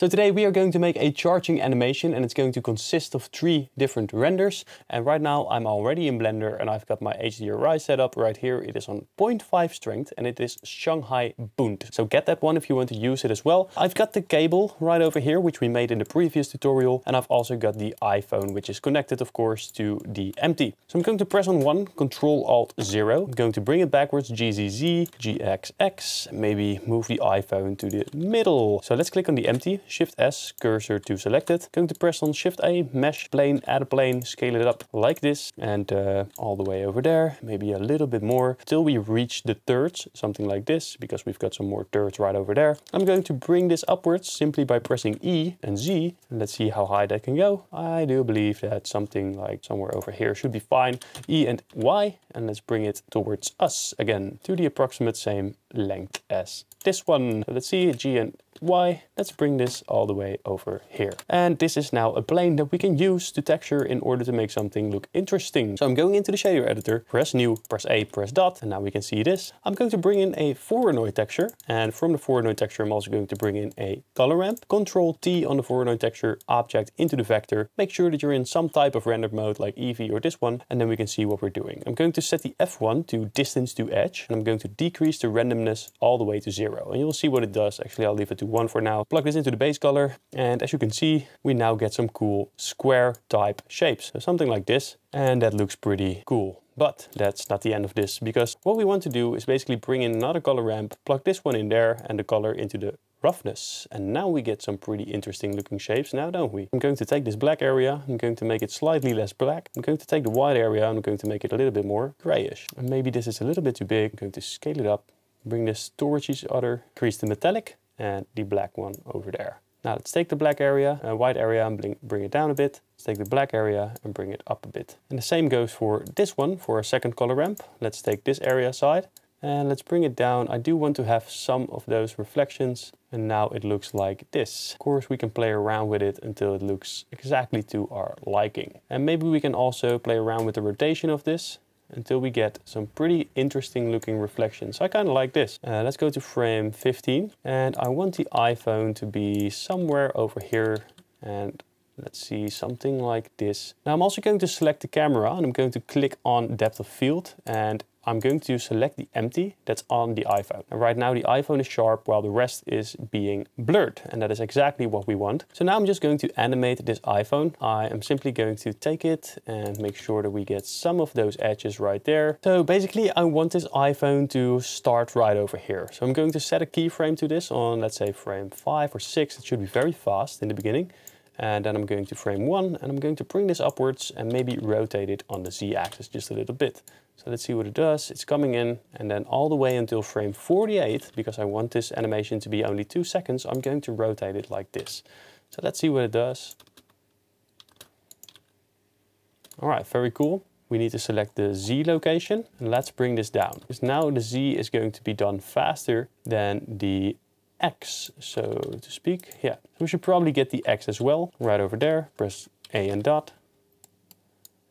So today we are going to make a charging animation and it's going to consist of three different renders. And right now I'm already in Blender and I've got my HDRI set up right here. It is on 0.5 strength and it is Shanghai Bund. So get that one if you want to use it as well. I've got the cable right over here, which we made in the previous tutorial. And I've also got the iPhone, which is connected of course to the empty. So I'm going to press on one, Control Alt zero. I'm going to bring it backwards, GZZ, GXX, maybe move the iPhone to the middle. So let's click on the empty Shift S, cursor to selected. Going to press on Shift A, mesh plane, add a plane, scale it up like this and uh, all the way over there, maybe a little bit more till we reach the thirds, something like this, because we've got some more thirds right over there. I'm going to bring this upwards simply by pressing E and Z. And let's see how high that can go. I do believe that something like somewhere over here should be fine. E and Y, and let's bring it towards us again to the approximate same length as this one. Let's see, G and Y. Let's bring this all the way over here. And this is now a plane that we can use to texture in order to make something look interesting. So I'm going into the shader editor, press new, press A, press dot, and now we can see this. I'm going to bring in a Voronoi texture. And from the Voronoi texture, I'm also going to bring in a color ramp. Control T on the Voronoi texture object into the vector. Make sure that you're in some type of render mode like Eevee or this one, and then we can see what we're doing. I'm going to set the F1 to distance to edge, and I'm going to decrease the randomness all the way to zero. And you'll see what it does. Actually, I'll leave it to one for now. Plug this into the base color. And as you can see, we now get some cool square type shapes. So something like this. And that looks pretty cool. But that's not the end of this because what we want to do is basically bring in another color ramp, plug this one in there and the color into the roughness. And now we get some pretty interesting looking shapes now, don't we? I'm going to take this black area, I'm going to make it slightly less black. I'm going to take the white area I'm going to make it a little bit more grayish. And maybe this is a little bit too big. I'm going to scale it up, bring this towards each other, increase the metallic and the black one over there. Now let's take the black area, uh, white area and bring, bring it down a bit. Let's take the black area and bring it up a bit. And the same goes for this one, for a second color ramp. Let's take this area aside and let's bring it down. I do want to have some of those reflections and now it looks like this. Of course we can play around with it until it looks exactly to our liking. And maybe we can also play around with the rotation of this until we get some pretty interesting looking reflections. I kind of like this. Uh, let's go to frame 15 and I want the iPhone to be somewhere over here and let's see something like this. Now I'm also going to select the camera and I'm going to click on depth of field and I'm going to select the empty that's on the iPhone. And right now the iPhone is sharp while the rest is being blurred. And that is exactly what we want. So now I'm just going to animate this iPhone. I am simply going to take it and make sure that we get some of those edges right there. So basically I want this iPhone to start right over here. So I'm going to set a keyframe to this on let's say frame five or six. It should be very fast in the beginning. And then I'm going to frame one and I'm going to bring this upwards and maybe rotate it on the Z axis just a little bit. So let's see what it does. It's coming in and then all the way until frame 48, because I want this animation to be only two seconds, I'm going to rotate it like this. So let's see what it does. All right, very cool. We need to select the Z location and let's bring this down. Because now the Z is going to be done faster than the X, so to speak. Yeah, we should probably get the X as well, right over there. Press A and dot.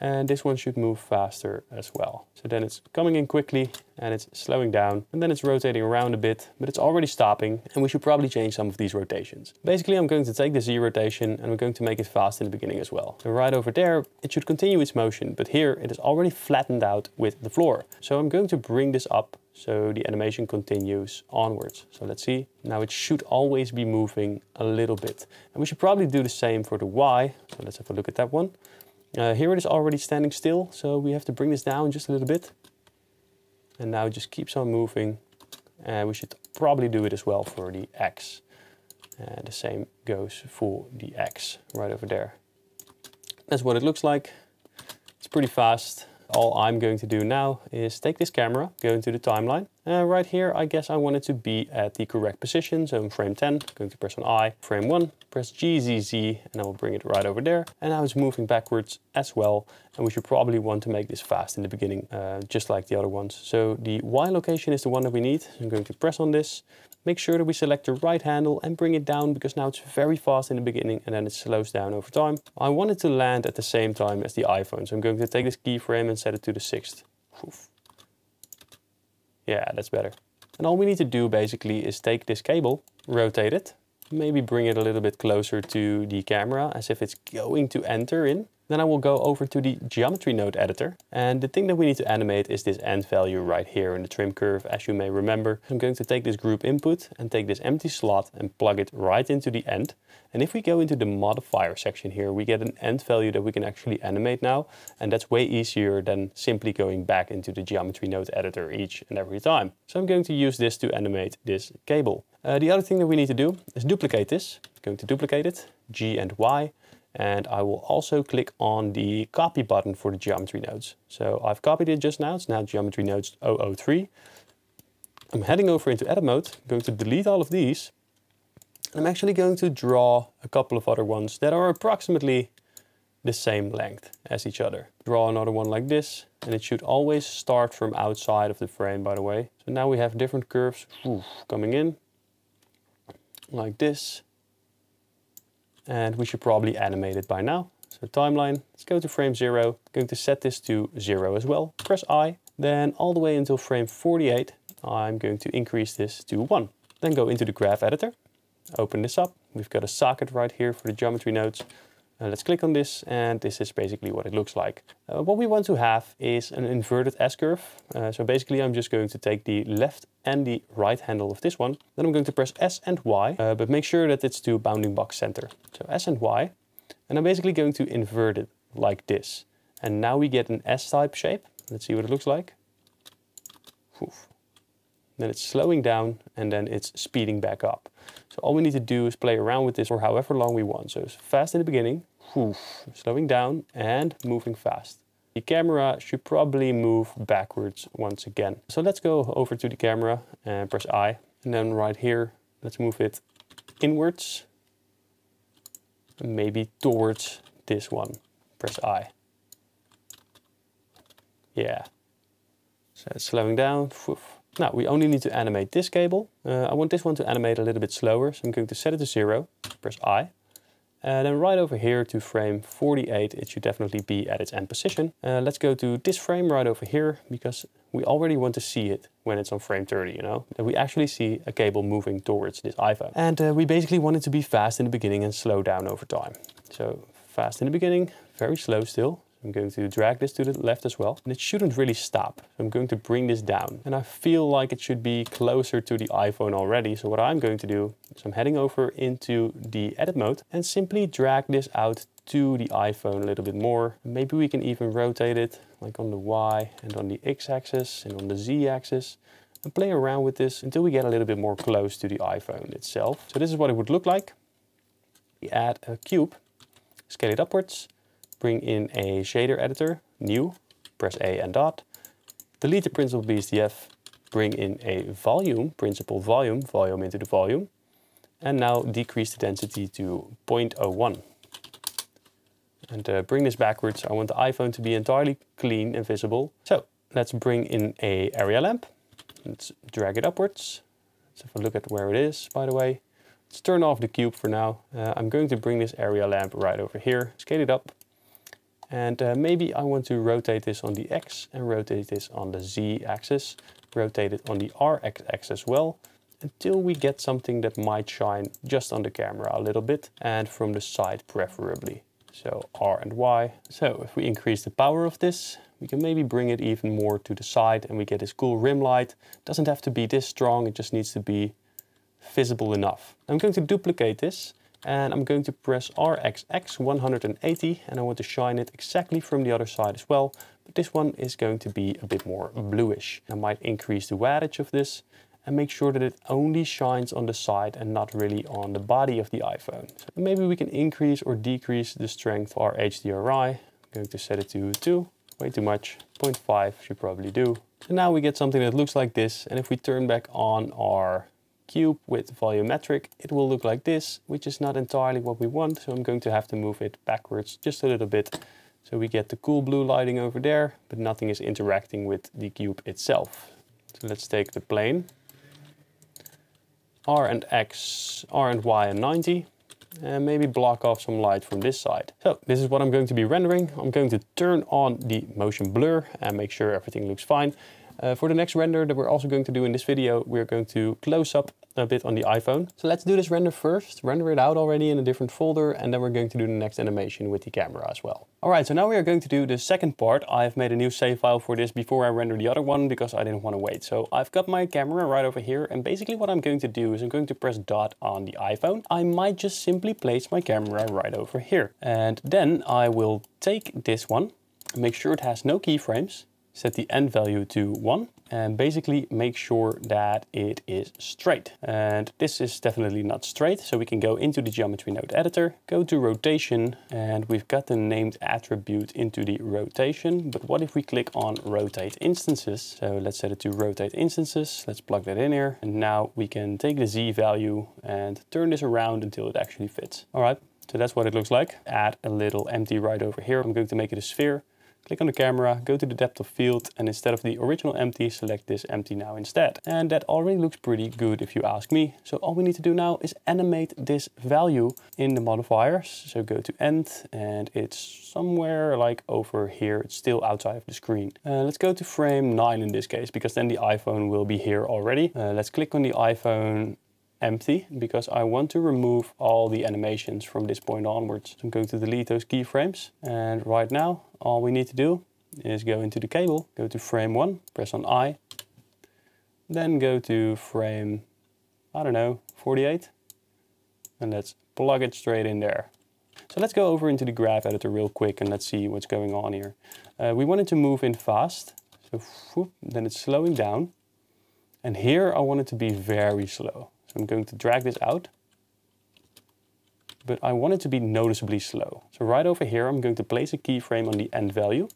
And this one should move faster as well. So then it's coming in quickly and it's slowing down and then it's rotating around a bit, but it's already stopping and we should probably change some of these rotations. Basically, I'm going to take the Z rotation and we're going to make it fast in the beginning as well. And right over there, it should continue its motion, but here it is already flattened out with the floor. So I'm going to bring this up so the animation continues onwards. So let's see, now it should always be moving a little bit. And we should probably do the same for the Y. So let's have a look at that one. Uh, here it is already standing still, so we have to bring this down just a little bit. And now it just keeps on moving. And we should probably do it as well for the X. And the same goes for the X right over there. That's what it looks like. It's pretty fast all I'm going to do now is take this camera, go into the timeline. And right here, I guess I want it to be at the correct position. So in frame 10, I'm going to press on I, frame 1, press GZZ, and I will bring it right over there. And now it's moving backwards as well. And we should probably want to make this fast in the beginning, uh, just like the other ones. So the Y location is the one that we need. I'm going to press on this, Make sure that we select the right handle and bring it down because now it's very fast in the beginning and then it slows down over time. I want it to land at the same time as the iPhone. So I'm going to take this keyframe and set it to the sixth. Oof. Yeah, that's better. And all we need to do basically is take this cable, rotate it, maybe bring it a little bit closer to the camera as if it's going to enter in. Then I will go over to the geometry node editor. And the thing that we need to animate is this end value right here in the trim curve, as you may remember. I'm going to take this group input and take this empty slot and plug it right into the end. And if we go into the modifier section here, we get an end value that we can actually animate now. And that's way easier than simply going back into the geometry node editor each and every time. So I'm going to use this to animate this cable. Uh, the other thing that we need to do is duplicate this. I'm going to duplicate it, G and Y, and I will also click on the copy button for the geometry nodes. So I've copied it just now, it's now geometry nodes 003. I'm heading over into edit mode, I'm going to delete all of these. And I'm actually going to draw a couple of other ones that are approximately the same length as each other. Draw another one like this, and it should always start from outside of the frame, by the way. So now we have different curves coming in, like this, and we should probably animate it by now. So timeline, let's go to frame zero. I'm going to set this to zero as well. Press I, then all the way until frame 48, I'm going to increase this to one. Then go into the graph editor, open this up. We've got a socket right here for the geometry nodes. Uh, let's click on this and this is basically what it looks like. Uh, what we want to have is an inverted S-curve. Uh, so basically I'm just going to take the left and the right handle of this one. Then I'm going to press S and Y, uh, but make sure that it's to bounding box center. So S and Y, and I'm basically going to invert it like this. And now we get an S-type shape. Let's see what it looks like. Oof. Then it's slowing down and then it's speeding back up. So all we need to do is play around with this for however long we want. So it's fast in the beginning, slowing down and moving fast. The camera should probably move backwards once again. So let's go over to the camera and press I. And then right here, let's move it inwards. Maybe towards this one. Press I. Yeah. So it's slowing down. Now we only need to animate this cable. Uh, I want this one to animate a little bit slower, so I'm going to set it to zero. Press I. And then right over here to frame 48, it should definitely be at its end position. Uh, let's go to this frame right over here, because we already want to see it when it's on frame 30, you know? That we actually see a cable moving towards this iPhone. And uh, we basically want it to be fast in the beginning and slow down over time. So fast in the beginning, very slow still. I'm going to drag this to the left as well. And it shouldn't really stop. I'm going to bring this down. And I feel like it should be closer to the iPhone already. So what I'm going to do is I'm heading over into the edit mode and simply drag this out to the iPhone a little bit more. Maybe we can even rotate it like on the Y and on the X axis and on the Z axis and play around with this until we get a little bit more close to the iPhone itself. So this is what it would look like. We add a cube, scale it upwards, bring in a shader editor, new, press A and dot, delete the principled BSDF, bring in a volume, principled volume, volume into the volume, and now decrease the density to 0.01. And to uh, bring this backwards, I want the iPhone to be entirely clean and visible. So let's bring in a area lamp. Let's drag it upwards. Let's have a look at where it is, by the way. Let's turn off the cube for now. Uh, I'm going to bring this area lamp right over here, scale it up, and uh, maybe I want to rotate this on the X and rotate this on the Z axis, rotate it on the RX axis as well, until we get something that might shine just on the camera a little bit and from the side preferably. So R and Y. So if we increase the power of this, we can maybe bring it even more to the side and we get this cool rim light. It doesn't have to be this strong, it just needs to be visible enough. I'm going to duplicate this and I'm going to press RXX 180 and I want to shine it exactly from the other side as well. But this one is going to be a bit more bluish. I might increase the wattage of this and make sure that it only shines on the side and not really on the body of the iPhone. So maybe we can increase or decrease the strength of our HDRI. I'm going to set it to 2, way too much, 0.5 should probably do. And now we get something that looks like this and if we turn back on our cube with volumetric, it will look like this, which is not entirely what we want. So I'm going to have to move it backwards just a little bit. So we get the cool blue lighting over there, but nothing is interacting with the cube itself. So let's take the plane. R and X, R and Y and 90 and maybe block off some light from this side. So this is what I'm going to be rendering. I'm going to turn on the motion blur and make sure everything looks fine. Uh, for the next render that we're also going to do in this video, we're going to close up a bit on the iPhone. So let's do this render first, render it out already in a different folder, and then we're going to do the next animation with the camera as well. All right, so now we are going to do the second part. I've made a new save file for this before I render the other one because I didn't want to wait. So I've got my camera right over here, and basically what I'm going to do is I'm going to press dot on the iPhone. I might just simply place my camera right over here. And then I will take this one, make sure it has no keyframes, set the end value to 1 and basically make sure that it is straight. And this is definitely not straight, so we can go into the geometry node editor, go to rotation, and we've got the named attribute into the rotation. But what if we click on rotate instances? So let's set it to rotate instances. Let's plug that in here. And now we can take the Z value and turn this around until it actually fits. All right, so that's what it looks like. Add a little empty right over here. I'm going to make it a sphere. Click on the camera, go to the depth of field, and instead of the original empty, select this empty now instead. And that already looks pretty good if you ask me. So all we need to do now is animate this value in the modifiers. So go to end, and it's somewhere like over here. It's still outside of the screen. Uh, let's go to frame 9 in this case, because then the iPhone will be here already. Uh, let's click on the iPhone empty because I want to remove all the animations from this point onwards. So I'm going to delete those keyframes. And right now, all we need to do is go into the cable, go to frame one, press on I, then go to frame, I don't know, 48. And let's plug it straight in there. So let's go over into the graph editor real quick and let's see what's going on here. Uh, we wanted to move in fast. So whoop, then it's slowing down. And here I want it to be very slow. So I'm going to drag this out. But I want it to be noticeably slow. So right over here, I'm going to place a keyframe on the end value.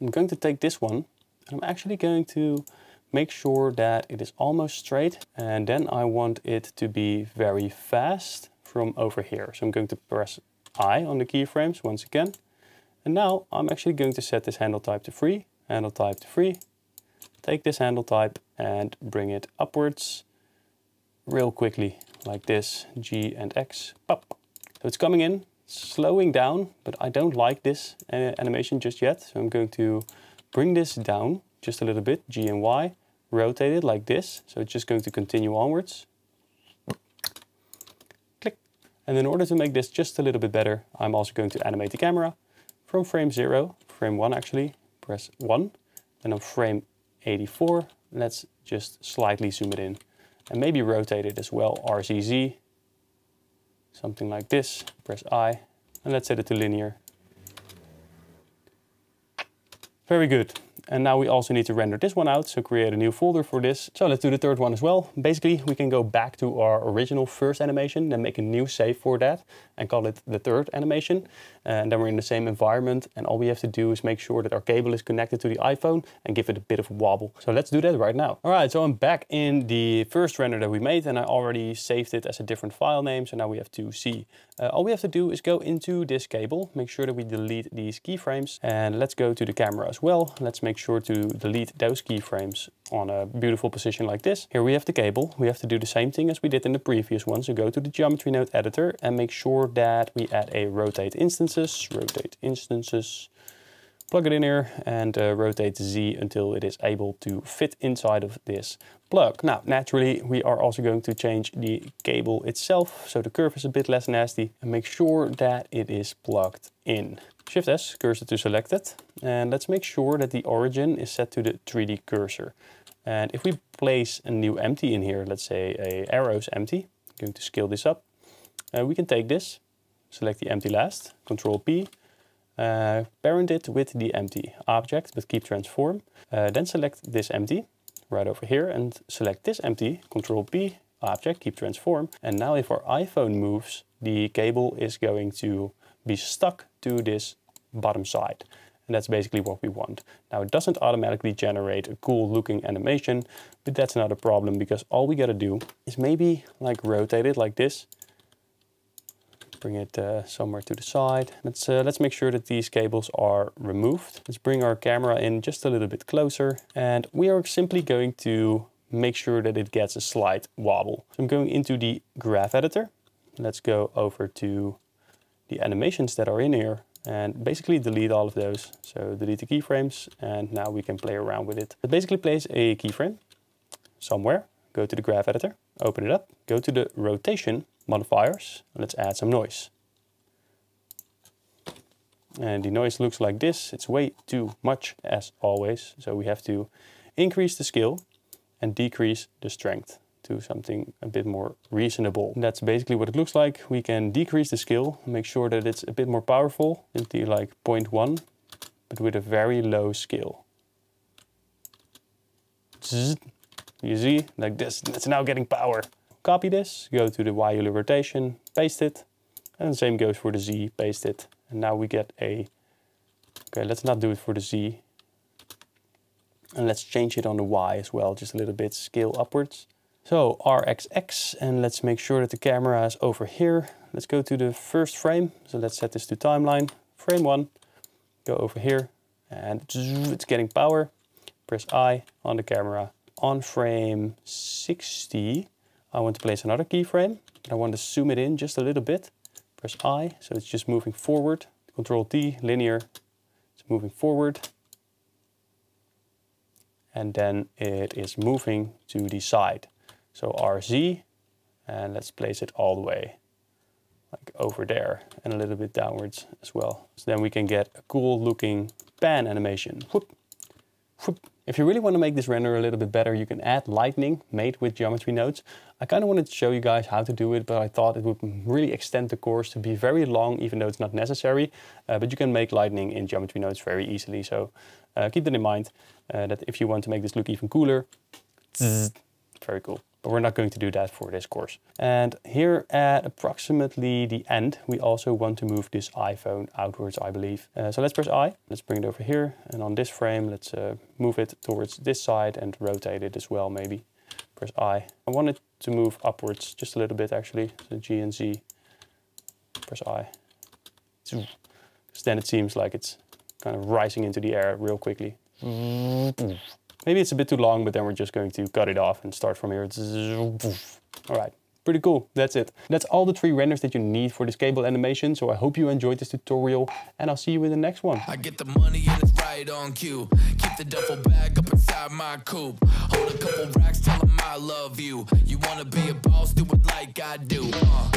I'm going to take this one and I'm actually going to make sure that it is almost straight. And then I want it to be very fast from over here. So I'm going to press I on the keyframes once again. And now I'm actually going to set this handle type to free, handle type to free, take this handle type and bring it upwards real quickly like this, G and X, pop. So it's coming in, slowing down, but I don't like this uh, animation just yet. So I'm going to bring this down just a little bit, G and Y, rotate it like this. So it's just going to continue onwards. Click. And in order to make this just a little bit better, I'm also going to animate the camera from frame zero, frame one actually, press one. Then on frame 84, let's just slightly zoom it in and maybe rotate it as well, RZZ, something like this, press I, and let's set it to linear. Very good. And now we also need to render this one out, so create a new folder for this. So let's do the third one as well. Basically, we can go back to our original first animation, then make a new save for that and call it the third animation. And then we're in the same environment and all we have to do is make sure that our cable is connected to the iPhone and give it a bit of a wobble. So let's do that right now. All right, so I'm back in the first render that we made and I already saved it as a different file name. So now we have to see. Uh, all we have to do is go into this cable, make sure that we delete these keyframes and let's go to the camera as well. Let's make sure to delete those keyframes on a beautiful position like this. Here we have the cable. We have to do the same thing as we did in the previous one. So go to the geometry node editor and make sure that we add a rotate instances, rotate instances, plug it in here and uh, rotate Z until it is able to fit inside of this plug. Now, naturally, we are also going to change the cable itself so the curve is a bit less nasty and make sure that it is plugged in. Shift S, cursor to selected, and let's make sure that the origin is set to the 3D cursor. And if we place a new empty in here, let's say a arrows empty, I'm going to scale this up, uh, we can take this, select the empty last, Control P, uh, parent it with the empty object, but keep transform. Uh, then select this empty right over here and select this empty, Control P, object, keep transform. And now if our iPhone moves, the cable is going to be stuck to this bottom side. And that's basically what we want. Now it doesn't automatically generate a cool looking animation, but that's not a problem because all we gotta do is maybe like rotate it like this. Bring it uh, somewhere to the side. Let's, uh, let's make sure that these cables are removed. Let's bring our camera in just a little bit closer. And we are simply going to make sure that it gets a slight wobble. So I'm going into the graph editor. Let's go over to the animations that are in here and basically delete all of those. So delete the keyframes and now we can play around with it. It basically plays a keyframe somewhere. Go to the graph editor, open it up, go to the rotation modifiers, and let's add some noise. And the noise looks like this. It's way too much as always. So we have to increase the scale and decrease the strength to something a bit more reasonable. And that's basically what it looks like. We can decrease the scale, make sure that it's a bit more powerful into like 0.1, but with a very low scale. You see, like this, it's now getting power. Copy this, go to the Y rotation, paste it, and the same goes for the Z, paste it. And now we get a, okay, let's not do it for the Z. And let's change it on the Y as well, just a little bit, scale upwards. So RXX, and let's make sure that the camera is over here. Let's go to the first frame. So let's set this to timeline. Frame one, go over here, and it's getting power. Press I on the camera. On frame 60, I want to place another keyframe. I want to zoom it in just a little bit. Press I, so it's just moving forward. Control T, linear, it's moving forward. And then it is moving to the side. So RZ, and let's place it all the way, like over there, and a little bit downwards as well. So then we can get a cool looking pan animation. Whoop, whoop. If you really want to make this render a little bit better, you can add lightning made with geometry nodes. I kind of wanted to show you guys how to do it, but I thought it would really extend the course to be very long, even though it's not necessary. Uh, but you can make lightning in geometry nodes very easily. So uh, keep that in mind, uh, that if you want to make this look even cooler, very cool but we're not going to do that for this course. And here at approximately the end, we also want to move this iPhone outwards, I believe. Uh, so let's press I, let's bring it over here. And on this frame, let's uh, move it towards this side and rotate it as well, maybe. Press I. I want it to move upwards just a little bit actually. So G and Z, press I. Because then it seems like it's kind of rising into the air real quickly. Maybe it's a bit too long, but then we're just going to cut it off and start from here. All right, pretty cool. That's it. That's all the three renders that you need for this cable animation. So I hope you enjoyed this tutorial and I'll see you in the next one. I get the money and it's right on cue. Keep the duffel bag up inside my. Hold a couple racks, tell them I love you. You wanna be a boss, do it like I do. Uh.